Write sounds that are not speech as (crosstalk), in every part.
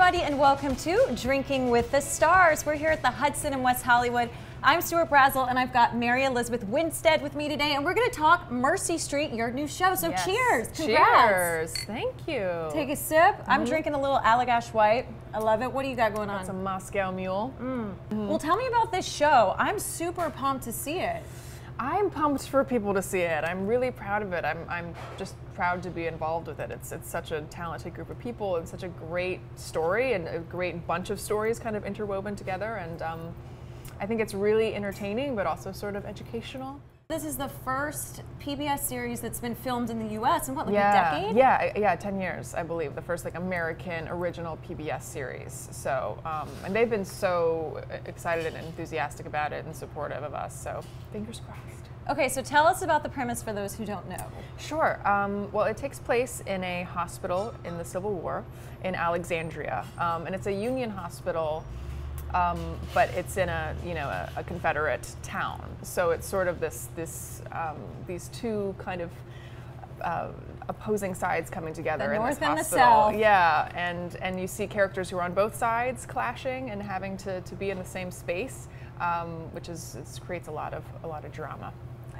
everybody, and welcome to Drinking with the Stars. We're here at the Hudson in West Hollywood. I'm Stuart Brazel, and I've got Mary Elizabeth Winstead with me today, and we're going to talk Mercy Street, your new show. So Yes. cheers! Congrats! Cheers! Thank you. Take a sip. I'm mm-hmm. drinking a little Allagash White. I love it. What do you got going on? It's a Moscow Mule. Mm. Mm-hmm. Well, tell me about this show. I'm super pumped to see it. I'm pumped for people to see it. I'm really proud of it. I'm, I'm just proud to be involved with it. It's, it's such a talented group of people and such a great story and a great bunch of stories kind of interwoven together. And um, I think it's really entertaining, but also sort of educational. This is the first PBS series that's been filmed in the U.S. in what, like yeah, a decade? Yeah, yeah, ten years, I believe. The first like American original PBS series. So, um, and they've been so excited and enthusiastic about it and supportive of us. So, fingers crossed. Okay, so tell us about the premise for those who don't know. Sure. Um, well, it takes place in a hospital in the Civil War in Alexandria, um, and it's a Union hospital, um, but it's in a you know a, a Confederate town. So it's sort of this this um, these two kind of uh, opposing sides coming together The in North this and the. South. Yeah, and and you see characters who are on both sides clashing and having to, to be in the same space, um, which is creates a lot of a lot of drama.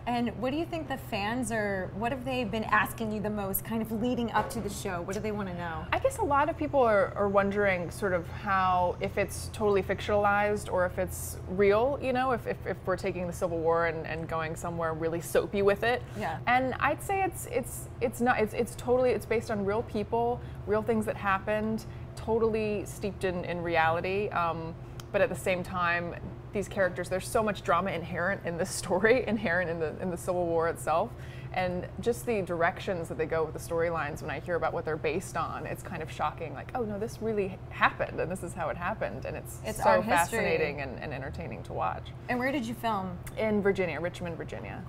And what do you think the fans are, what have they been asking you the most kind of leading up to the show? What do they want to know? I guess a lot of people are, are wondering sort of how, if it's totally fictionalized or if it's real, you know, if, if, if we're taking the Civil War and, and going somewhere really soapy with it. Yeah. And I'd say it's, it's, it's not, it's, it's totally, it's based on real people, real things that happened, totally steeped in, in reality. Um, but at the same time, these characters, there's so much drama inherent in this (laughs) story, inherent in the, in the Civil War itself. And just the directions that they go with the storylines when I hear about what they're based on, it's kind of shocking. Like, oh no, this really happened, and this is how it happened, and it's, It's so fascinating and, and entertaining to watch. And where did you film? In Virginia, Richmond, Virginia.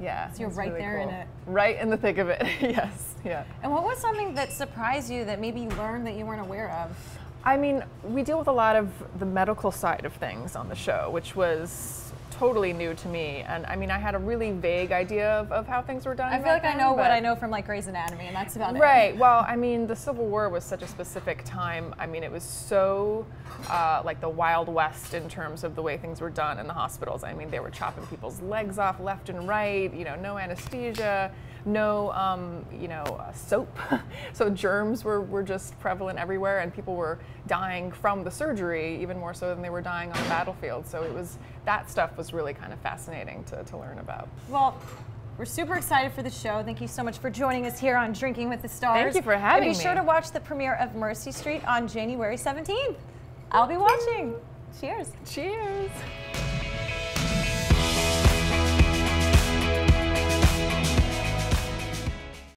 Yeah. So you're right really there in it. Right in the thick of it. (laughs) yes. Yeah. And what was something that surprised you that maybe you learned that you weren't aware of? I mean, we deal with a lot of the medical side of things on the show, which was totally new to me. And I mean, I had a really vague idea of, of how things were done. I feel like I then, know what I know from like Grey's Anatomy, and that's about it. Right. Well, I mean, the Civil War was such a specific time. I mean, it was so uh, like the Wild West in terms of the way things were done in the hospitals. I mean, they were chopping people's legs off left and right. You know, no anesthesia, no, um, you know, uh, soap. (laughs) so germs were, were just prevalent everywhere, and people were dying from the surgery even more so than they were dying on the battlefield. So it was that stuff was really kind of fascinating to, to learn about. Well, we're super excited for the show. Thank you so much for joining us here on Drinking with the Stars. Thank you for having and be sure me. to watch the premiere of Mercy Street on January 17th. I'll be watching. Cheers. Cheers.